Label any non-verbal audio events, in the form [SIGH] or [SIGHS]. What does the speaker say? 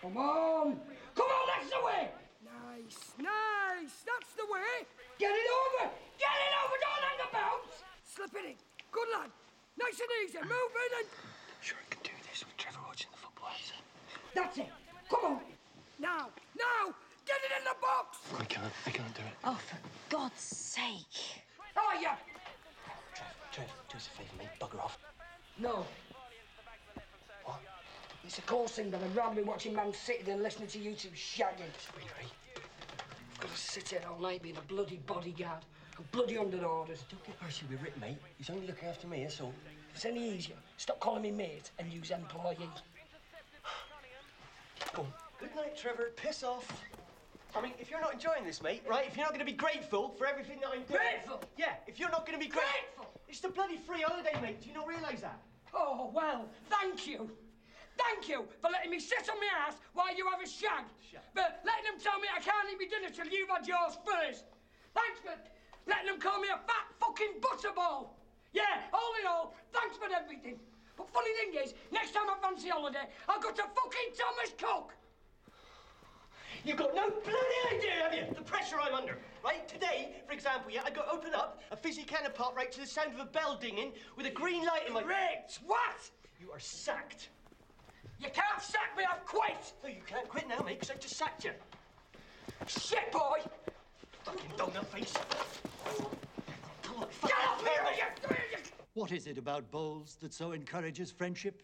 Come on! Come on, that's the way! Nice, nice. That's the way. Get it over! Get it over! Don't hang about! Slip it in. Good lad. Nice and easy. Move in and. Sure, I can do this with Trevor watching the football. That's it! Come on! Now, now. Get it in the box. I can't. I can't do it. Oh, for God's sake. Oh, yeah! Trev, Trev, do us a favour, mate. Bugger off. No. It's a course thing that I'd rather be watching Man City than listening to you two shagging. Really? I've got to sit here all night being a bloody bodyguard. I'm bloody under orders. Don't get mercy with Rick, mate. He's only looking after me, that's all. If it's any easier, stop calling me mate and use employee. [SIGHS] Go on. Good night, Trevor. Piss off. I mean, if you're not enjoying this, mate, right? If you're not going to be grateful for everything that I'm doing. Grateful? Yeah, if you're not going to be gra- Grateful? It's the bloody free holiday, mate. Do you not realise that? Oh, well, thank you. Thank you for letting me sit on my ass while you have a shag. For letting them tell me I can't eat my dinner till you've had yours first. Thanks for letting them call me a fat fucking butterball. Yeah, all in all, thanks for everything. But funny thing is, next time I fancy holiday, I'll go to fucking Thomas Cook. You've got no bloody idea, have you? The pressure I'm under, right? Today, for example, yeah, I got to open up a fizzy can of pop right to the sound of a bell dinging with a green light in my. Great, what? You are sacked. You can't sack me, I've quit. No, you can't quit now, mate, because I've just sacked you. Shit, boy. Fucking donut face. Get off here, you... you- What is it about bowls that so encourages friendship?